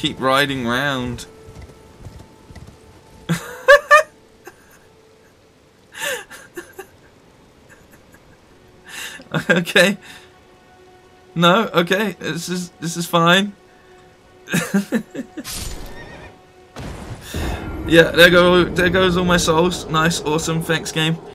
keep riding round. okay. No, okay. This is this is fine. yeah, there go there goes all my souls. Nice, awesome, thanks game.